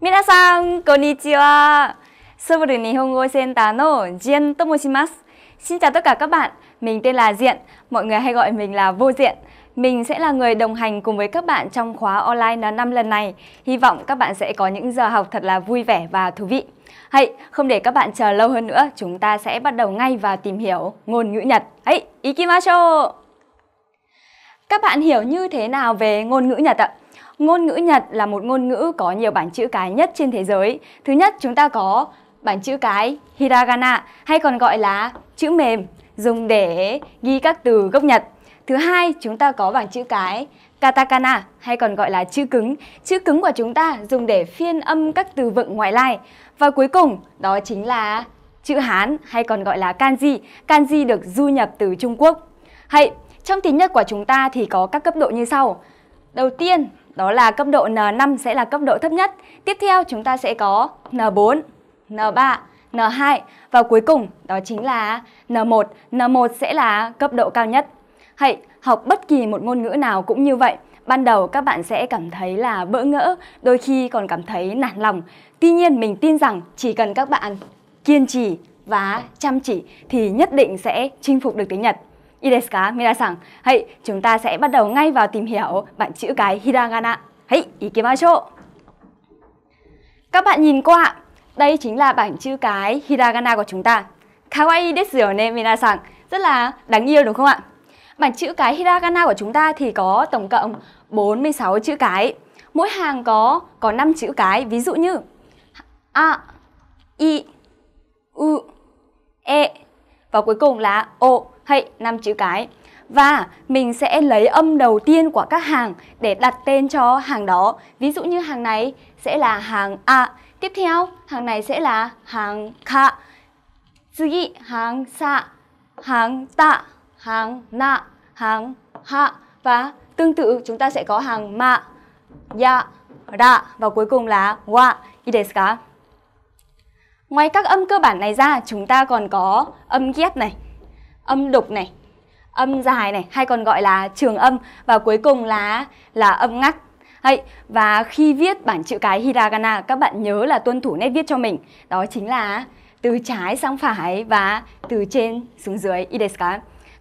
皆さん、こんにちは。Seoul Nihongo Center no Jien Tomoshimasu. Xin chào tất cả các bạn, mình tên là Diện, mọi người hay gọi mình là Vô Diện. Mình sẽ là người đồng hành cùng với các bạn trong khóa online N5 lần này. Hy vọng các bạn sẽ có những giờ học thật là vui vẻ và thú vị. Hãy không để các bạn chờ lâu hơn nữa, chúng ta sẽ bắt đầu ngay và tìm hiểu ngôn ngữ Nhật. Hãy, ikimasho! Các bạn hiểu như thế nào về ngôn ngữ Nhật ạ? Ngôn ngữ Nhật là một ngôn ngữ có nhiều bảng chữ cái nhất trên thế giới. Thứ nhất, chúng ta có bảng chữ cái hiragana hay còn gọi là chữ mềm dùng để ghi các từ gốc Nhật. Thứ hai, chúng ta có bảng chữ cái katakana hay còn gọi là chữ cứng. Chữ cứng của chúng ta dùng để phiên âm các từ vựng ngoại lai. Và cuối cùng, đó chính là chữ Hán hay còn gọi là kanji. Kanji được du nhập từ Trung Quốc. Hãy trong tiếng Nhật của chúng ta thì có các cấp độ như sau. Đầu tiên, đó là cấp độ N5 sẽ là cấp độ thấp nhất. Tiếp theo chúng ta sẽ có N4, N3, N2 và cuối cùng đó chính là N1. N1 sẽ là cấp độ cao nhất. Hãy học bất kỳ một ngôn ngữ nào cũng như vậy. Ban đầu các bạn sẽ cảm thấy là bỡ ngỡ, đôi khi còn cảm thấy nản lòng. Tuy nhiên mình tin rằng chỉ cần các bạn kiên trì và chăm chỉ thì nhất định sẽ chinh phục được tiếng Nhật. I desu ka. Hãy, chúng ta sẽ bắt đầu ngay vào tìm hiểu bảng chữ cái hiragana. Hãy, ikimashou! Các bạn nhìn qua, đây chính là bảng chữ cái hiragana của chúng ta. Kawaii desu yo ne, minasan. Rất là đáng yêu đúng không ạ? Bảng chữ cái hiragana của chúng ta thì có tổng cộng 46 chữ cái. Mỗi hàng có có 5 chữ cái, ví dụ như a, i, u, e và cuối cùng là o hay 5 chữ cái. Và mình sẽ lấy âm đầu tiên của các hàng để đặt tên cho hàng đó. Ví dụ như hàng này sẽ là hàng A. Tiếp theo, hàng này sẽ là hàng Ka. Tsugi, hàng Sa, hàng Ta, hàng Na, hàng Ha. Và tương tự chúng ta sẽ có hàng Ma, Ya, Ra và cuối cùng là Wa. I? Ngoài các âm cơ bản này ra, chúng ta còn có âm ghép này, âm đục này, âm dài này hay còn gọi là trường âm và cuối cùng là là âm ngắt. Hay, và khi viết bản chữ cái hiragana các bạn nhớ là tuân thủ nét viết cho mình. Đó chính là từ trái sang phải và từ trên xuống dưới. I?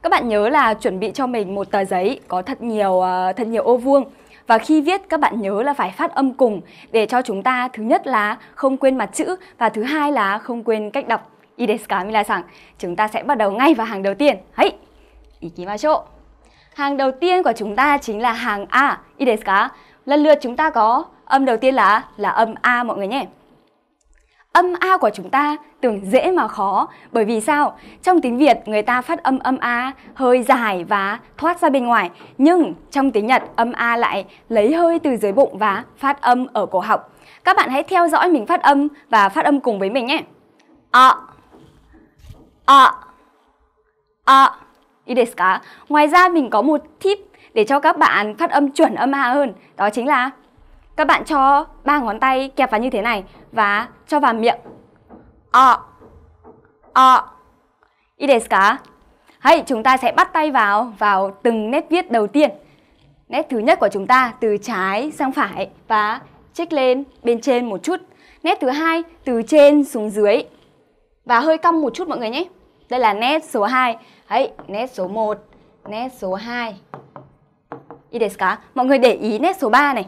Các bạn nhớ là chuẩn bị cho mình một tờ giấy có thật nhiều ờ, thật nhiều ô vuông và khi viết các bạn nhớ là phải phát âm cùng để cho chúng ta thứ nhất là không quên mặt chữ và thứ hai là không quên cách đọc. Ideska desu là minasan? Chúng ta sẽ bắt đầu ngay vào hàng đầu tiên. Hãy! Ikimashou! Hàng đầu tiên của chúng ta chính là hàng A. Ideska. Lần lượt chúng ta có, âm đầu tiên là là âm A mọi người nhé. Âm A của chúng ta tưởng dễ mà khó, bởi vì sao? Trong tiếng Việt, người ta phát âm âm A hơi dài và thoát ra bên ngoài, nhưng trong tiếng Nhật, âm A lại lấy hơi từ dưới bụng và phát âm ở cổ họng. Các bạn hãy theo dõi mình phát âm và phát âm cùng với mình nhé. A A A ý desu ka? Ngoài ra mình có một tip để cho các bạn phát âm chuẩn âm A hơn đó chính là các bạn cho ba ngón tay kẹp vào như thế này và cho vào miệng. A A ý desu ka? Hãy chúng ta sẽ bắt tay vào vào từng nét viết đầu tiên. Nét thứ nhất của chúng ta, từ trái sang phải và chích lên bên trên một chút. Nét thứ hai, từ trên xuống dưới và hơi cong một chút mọi người nhé. Đây là nét số 2. Đấy, nét số 1, nét số 2. I desu ka? Mọi người để ý nét số 3 này.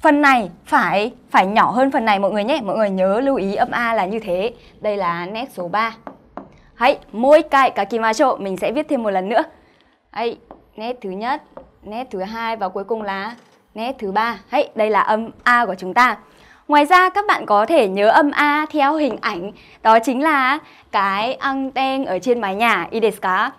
Phần này phải phải nhỏ hơn phần này mọi người nhé. Mọi người nhớ lưu ý âm A là như thế. Đây là nét số 3. Hãy mỗi cái kakimashou. Mình sẽ viết thêm một lần nữa. Hãy nét thứ nhất, nét thứ hai và cuối cùng là nét thứ ba. Hãy đây là âm A của chúng ta. Ngoài ra, các bạn có thể nhớ âm A theo hình ảnh. Đó chính là cái anten ở trên mái nhà. Ideska.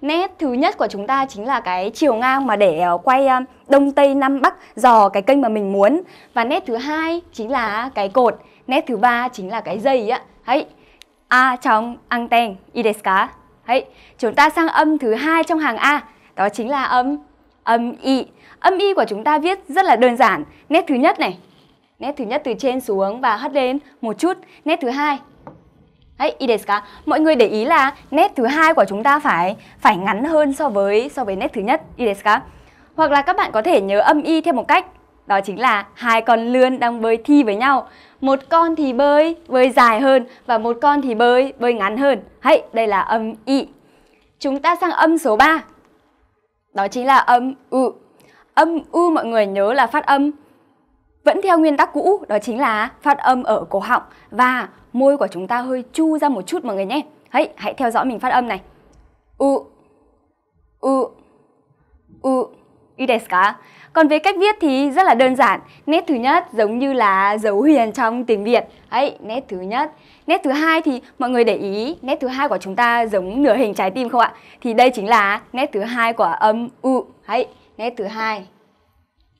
Nét thứ nhất của chúng ta chính là cái chiều ngang mà để ờ, quay đông tây nam bắc dò cái kênh mà mình muốn. Và nét thứ hai chính là cái cột. Nét thứ ba chính là cái dây á Hãy, A trong anten. ten desu? Hãy, chúng ta sang âm thứ hai trong hàng A. Đó chính là âm âm Y. Âm Y của chúng ta viết rất là đơn giản. Nét thứ nhất này. Nét thứ nhất từ trên xuống và hất lên một chút. Nét thứ hai Đấy, ideska. Mọi người để ý là nét thứ hai của chúng ta phải phải ngắn hơn so với so với nét thứ nhất, ideska. Hoặc là các bạn có thể nhớ âm y theo một cách Đó chính là hai con lươn đang bơi thi với nhau. Một con thì bơi, bơi dài hơn và một con thì bơi, bơi ngắn hơn. Hãy, đây là âm y. Chúng ta sang âm số 3. Đó chính là âm u. Âm u mọi người nhớ là phát âm vẫn theo nguyên tắc cũ, đó chính là phát âm ở cổ họng và môi của chúng ta hơi chu ra một chút mọi người nhé. Hãy, hãy theo dõi mình phát âm này. U, u, u, i desu ka? Còn về cách viết thì rất là đơn giản. Nét thứ nhất giống như là dấu huyền trong tiếng Việt. Đấy, nét thứ nhất. Nét thứ hai thì mọi người để ý, nét thứ hai của chúng ta giống nửa hình trái tim không ạ? Thì đây chính là nét thứ hai của âm u. Đấy, nét thứ hai.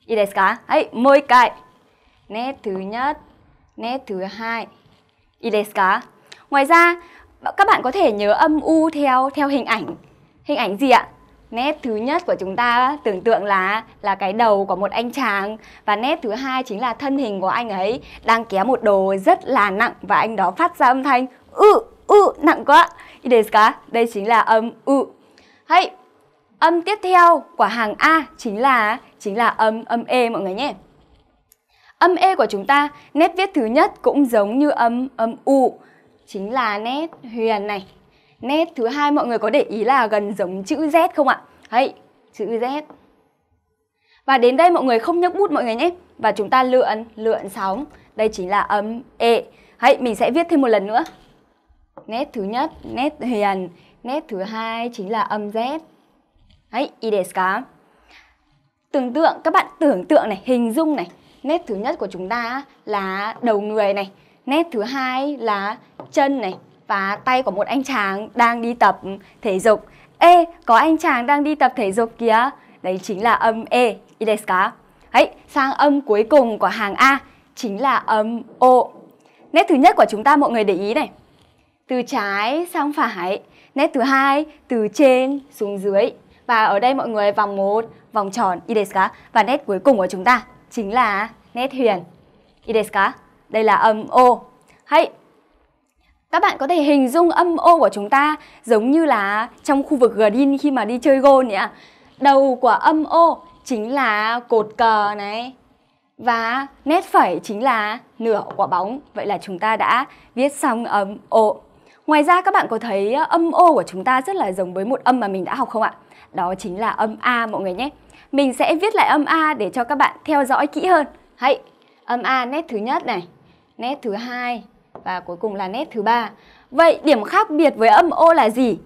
I desu ka? Đấy, môi cài. Nét thứ nhất, nét thứ hai. Ideska. Ngoài ra, các bạn có thể nhớ âm u theo theo hình ảnh. Hình ảnh gì ạ? Nét thứ nhất của chúng ta tưởng tượng là là cái đầu của một anh chàng và nét thứ hai chính là thân hình của anh ấy đang kéo một đồ rất là nặng và anh đó phát ra âm thanh ư ư nặng quá. Ideska. Đây chính là âm ư. Hay âm tiếp theo của hàng A chính là chính là âm âm E mọi người nhé. Âm E của chúng ta, nét viết thứ nhất cũng giống như âm âm U, chính là nét huyền này. Nét thứ hai mọi người có để ý là gần giống chữ Z không ạ? Hay, chữ Z. Và đến đây mọi người không nhấc bút mọi người nhé. Và chúng ta lượn, lượn sóng. Đây chính là âm E. Hãy mình sẽ viết thêm một lần nữa. Nét thứ nhất, nét huyền. Nét thứ hai chính là âm Z. Hãy, i desu? Tưởng tượng, các bạn tưởng tượng này, hình dung này. Nét thứ nhất của chúng ta là đầu người này. Nét thứ hai là chân này và tay của một anh chàng đang đi tập thể dục. Ê, có anh chàng đang đi tập thể dục kìa. Đấy chính là âm E, ideska ấy sang âm cuối cùng của hàng A chính là âm O. Nét thứ nhất của chúng ta mọi người để ý này. Từ trái sang phải. Nét thứ hai từ trên xuống dưới. Và ở đây mọi người vòng một vòng tròn ideska? Và nét cuối cùng của chúng ta chính là nét huyền. I? Đây là âm O. Hay, các bạn có thể hình dung âm O của chúng ta giống như là trong khu vực Gardin khi mà đi chơi gôn nhỉ? Đầu của âm O chính là cột cờ này và nét phẩy chính là nửa quả bóng. Vậy là chúng ta đã viết xong âm O. Ngoài ra các bạn có thấy ờ, âm ô của chúng ta rất là giống với một âm mà mình đã học không ạ? Đó chính là âm A mọi người nhé. Mình sẽ viết lại âm A để cho các bạn theo dõi kỹ hơn. Hãy âm A nét thứ nhất này, nét thứ hai và cuối cùng là nét thứ ba. Vậy điểm khác biệt với âm ô là gì?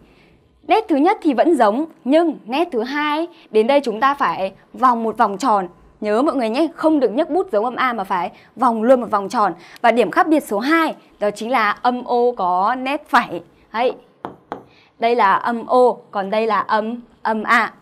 Nét thứ nhất thì vẫn giống nhưng nét thứ hai đến đây chúng ta phải vòng một vòng tròn. Nhớ mọi người nhé, không được nhấc bút giống âm A mà phải vòng luôn một vòng tròn. Và điểm khác biệt số 2 đó chính là âm O có nét phẩy. Đấy. Đây là âm O, còn đây là âm âm A.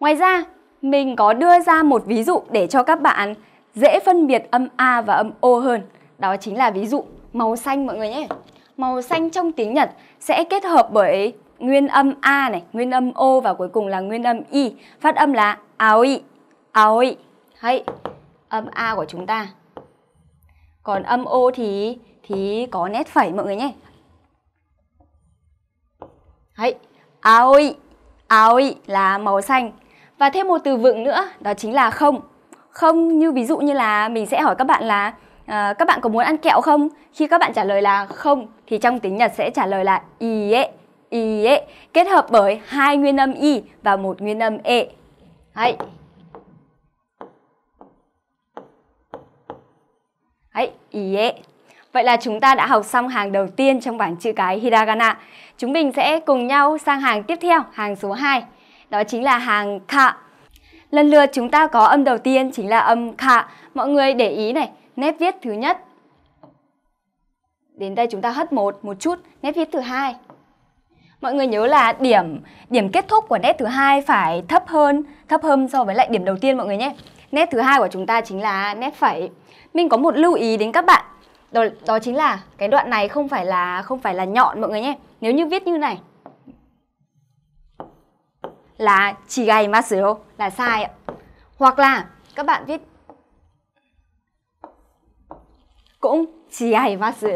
Ngoài ra, mình có đưa ra một ví dụ để cho các bạn dễ phân biệt âm A và âm O hơn. Đó chính là ví dụ màu xanh mọi người nhé. Màu xanh trong tiếng Nhật sẽ kết hợp bởi nguyên âm A này, nguyên âm O và cuối cùng là nguyên âm Y. Phát âm là aoi, aoi. Hay, âm A của chúng ta. Còn âm O thì thì có nét phẩy mọi người nhé. Hay, aoi, aoi là màu xanh. Và thêm một từ vựng nữa, đó chính là không. Không như ví dụ như là mình sẽ hỏi các bạn là uh, các bạn có muốn ăn kẹo không? Khi các bạn trả lời là không thì trong tiếng Nhật sẽ trả lời là ie, ie kết hợp bởi hai nguyên âm i và một nguyên âm e. Hay. Đấy, ie. Vậy là chúng ta đã học xong hàng đầu tiên trong bảng chữ cái Hiragana. Chúng mình sẽ cùng nhau sang hàng tiếp theo, hàng số 2. Đó chính là hàng ka. Lần lượt chúng ta có âm đầu tiên chính là âm ka. Mọi người để ý này, nét viết thứ nhất. Đến đây chúng ta hất một một chút, nét viết thứ hai. Mọi người nhớ là điểm điểm kết thúc của nét thứ hai phải thấp hơn, thấp hơn so với lại điểm đầu tiên mọi người nhé. Nét thứ hai của chúng ta chính là nét phẩy. Mình có một lưu ý đến các bạn. Đó, đó chính là cái đoạn này không phải là không phải là nhọn mọi người nhé. Nếu như viết như này là chỉ gầy masu là sai ạ. Hoặc là các bạn viết cũng chỉ gầy masu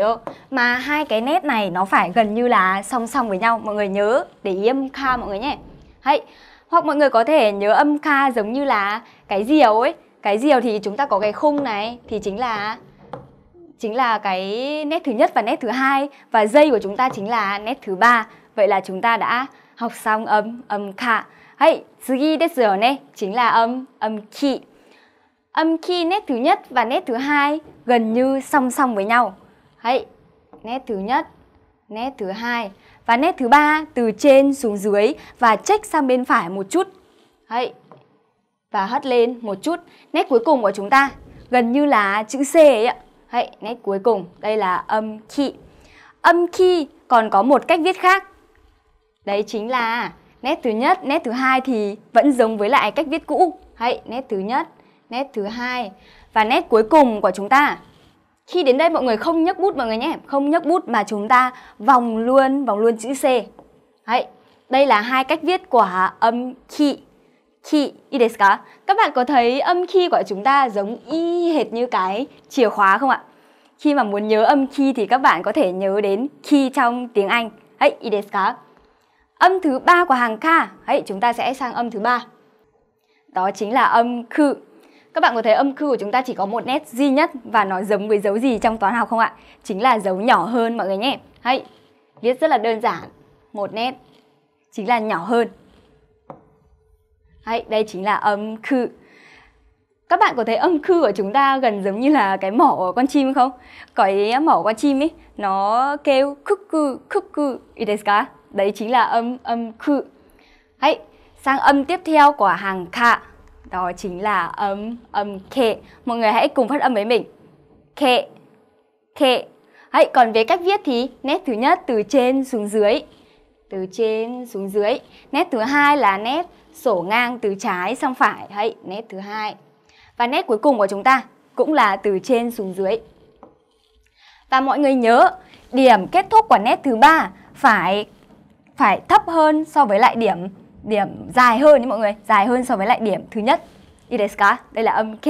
mà hai cái nét này nó phải gần như là song song với nhau. Mọi người nhớ để ý âm kha mọi người nhé. Hay hoặc mọi người có thể nhớ âm kha giống như là cái diều ấy cái diều thì chúng ta có cái khung này thì chính là chính là cái nét thứ nhất và nét thứ hai và dây của chúng ta chính là nét thứ ba. Vậy là chúng ta đã học xong âm âm kha. Hay, tsugi desu yo ne, chính là âm âm ki. Âm ki nét thứ nhất và nét thứ hai gần như song song với nhau. Hay, nét thứ nhất, nét thứ hai và nét thứ ba từ trên xuống dưới và check sang bên phải một chút. Hay, và hất lên một chút. Nét cuối cùng của chúng ta gần như là chữ C ấy ạ. hãy nét cuối cùng, đây là âm khi Âm khi còn có một cách viết khác. Đấy chính là nét thứ nhất, nét thứ hai thì vẫn giống với lại cách viết cũ. hãy nét thứ nhất, nét thứ hai và nét cuối cùng của chúng ta. Khi đến đây mọi người không nhấc bút mọi người nhé, không nhấc bút mà chúng ta vòng luôn, vòng luôn chữ C. Đấy, đây là hai cách viết của âm khi Ki, i desu? Các bạn có thấy âm khi của chúng ta giống y hệt như cái chìa khóa không ạ? Khi mà muốn nhớ âm khi thì các bạn có thể nhớ đến khi trong tiếng Anh. Hey, i desu? Âm thứ ba của hàng ka, hey, chúng ta sẽ sang âm thứ ba. Đó chính là âm khư. Các bạn có thấy âm khư của chúng ta chỉ có một nét duy nhất và nó giống với dấu gì trong toán học không ạ? Chính là dấu nhỏ hơn mọi người nhé. Hãy viết rất là đơn giản. Một nét chính là nhỏ hơn. Đấy, đây chính là âm khư. Các bạn có thấy âm khư của chúng ta gần giống như là cái mỏ của con chim không? Cái mỏ của con chim ấy, nó kêu khúc cư, khúc cư, desu Đấy chính là âm âm khư. Đấy, sang âm tiếp theo của hàng kha đó chính là âm âm kệ. Mọi người hãy cùng phát âm với mình. Kệ, kệ. Hãy còn về cách viết thì nét thứ nhất từ trên xuống dưới. Từ trên xuống dưới. Nét thứ hai là nét sổ ngang từ trái sang phải. Hãy nét thứ hai. Và nét cuối cùng của chúng ta cũng là từ trên xuống dưới. Và mọi người nhớ, điểm kết thúc của nét thứ ba phải phải thấp hơn so với lại điểm điểm dài hơn nhé mọi người dài hơn so với lại điểm thứ nhất ideska đây là âm k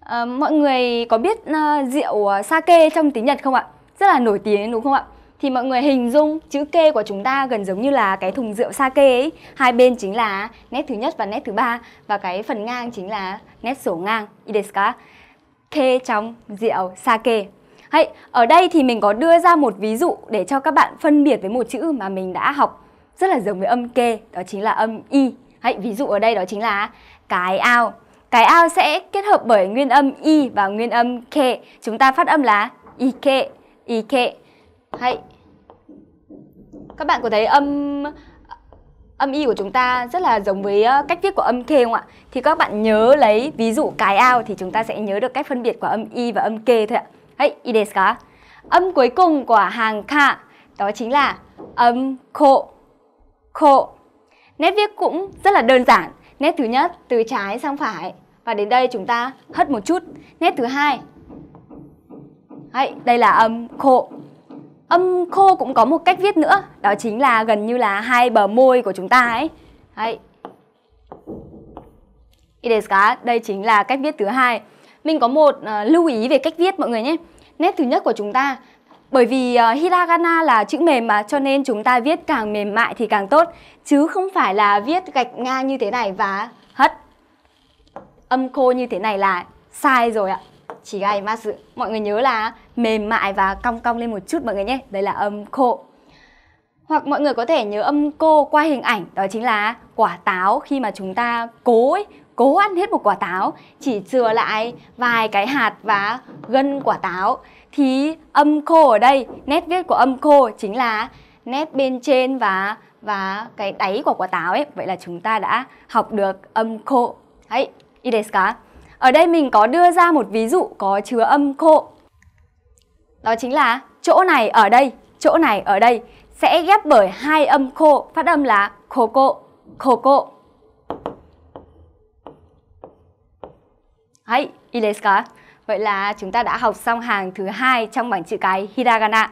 à, mọi người có biết uh, rượu ờ, sake trong tiếng nhật không ạ rất là nổi tiếng đúng không ạ thì mọi người hình dung chữ kê của chúng ta gần giống như là cái thùng rượu sake ấy hai bên chính là nét thứ nhất và nét thứ ba và cái phần ngang chính là nét sổ ngang ideska kê trong rượu sake hay ở đây thì mình có đưa ra một ví dụ để cho các bạn phân biệt với một chữ mà mình đã học rất là giống với âm kê, đó chính là âm y. Hay, ví dụ ở đây đó chính là cái ao. Cái ao sẽ kết hợp bởi nguyên âm y và nguyên âm kê. Chúng ta phát âm là ike, kê, Hay, kê các bạn có thấy âm âm y của chúng ta rất là giống với ờ, cách viết của âm kê không ạ? Thì các bạn nhớ lấy ví dụ cái ao thì chúng ta sẽ nhớ được cách phân biệt của âm y và âm kê thôi ạ. Hãy y desu ka? Âm cuối cùng của hàng ka đó chính là âm khộ khộ Nét viết cũng rất là đơn giản. Nét thứ nhất từ trái sang phải và đến đây chúng ta hất một chút. Nét thứ hai. Hey, đây là âm khộ Âm khô cũng có một cách viết nữa, đó chính là gần như là hai bờ môi của chúng ta ấy. Đấy. Ideska, đây chính là cách viết thứ hai. Mình có một uh, lưu ý về cách viết mọi người nhé. Nét thứ nhất của chúng ta bởi vì uh, hiragana là chữ mềm mà cho nên chúng ta viết càng mềm mại thì càng tốt chứ không phải là viết gạch ngang như thế này và hất âm khô như thế này là sai rồi ạ. Chỉ gai masu. Mọi người nhớ là mềm mại và cong cong lên một chút mọi người nhé. Đây là âm khô. Hoặc mọi người có thể nhớ âm cô qua hình ảnh đó chính là quả táo khi mà chúng ta cố ấy, cố ăn hết một quả táo chỉ chừa lại vài cái hạt và gân quả táo thì âm khô ở đây nét viết của âm khô chính là nét bên trên và và cái đáy của quả táo ấy vậy là chúng ta đã học được âm khô đấy i ở đây mình có đưa ra một ví dụ có chứa âm khô đó chính là chỗ này ở đây chỗ này ở đây sẽ ghép bởi hai âm khô phát âm là khô cộ khô cộ Hay, i Vậy là chúng ta đã học xong hàng thứ hai trong bảng chữ cái hiragana.